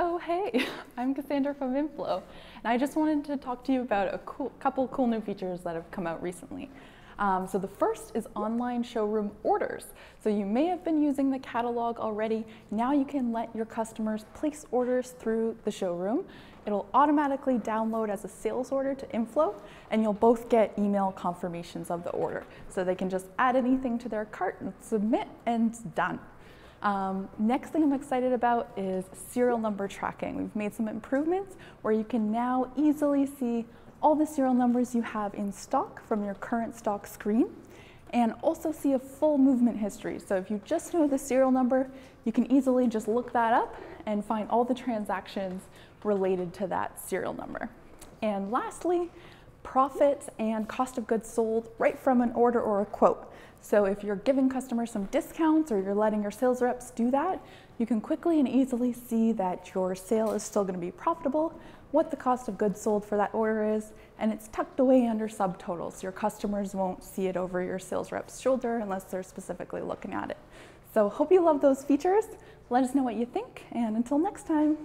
Oh, hey, I'm Cassandra from Inflow, and I just wanted to talk to you about a cool, couple cool new features that have come out recently. Um, so the first is online showroom orders. So you may have been using the catalog already. Now you can let your customers place orders through the showroom. It'll automatically download as a sales order to Inflow, and you'll both get email confirmations of the order. So they can just add anything to their cart and submit, and done. Um, next thing I'm excited about is serial number tracking. We've made some improvements where you can now easily see all the serial numbers you have in stock from your current stock screen and also see a full movement history. So if you just know the serial number, you can easily just look that up and find all the transactions related to that serial number. And lastly, profit and cost of goods sold right from an order or a quote. So if you're giving customers some discounts or you're letting your sales reps do that, you can quickly and easily see that your sale is still gonna be profitable, what the cost of goods sold for that order is, and it's tucked away under subtotals. Your customers won't see it over your sales rep's shoulder unless they're specifically looking at it. So hope you love those features. Let us know what you think, and until next time.